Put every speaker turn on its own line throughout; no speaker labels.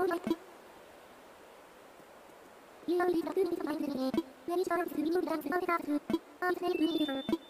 なおやって。You are the two minutes behind the game. Many stars to win dance on the dance.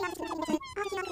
アンチの場合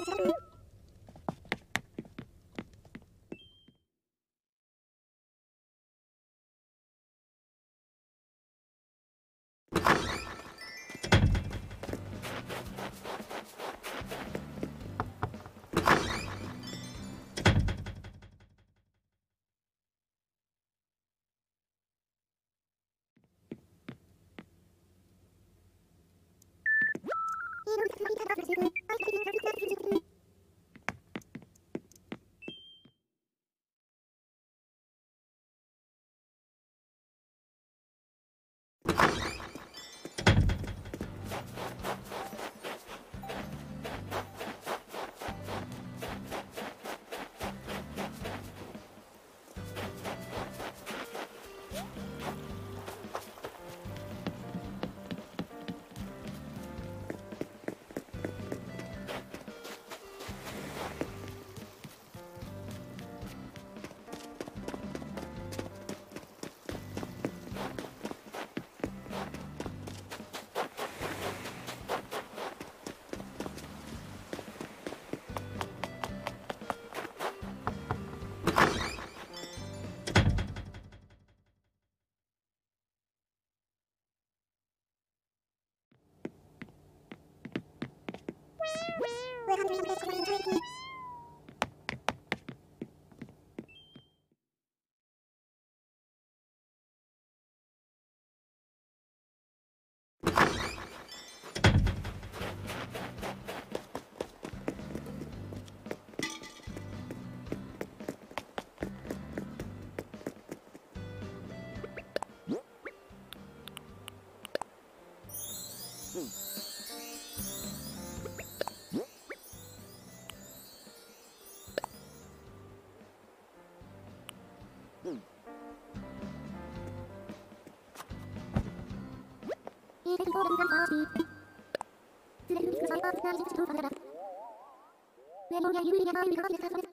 golden and party. Today we can say about the magic to Canada. Memoria you really are you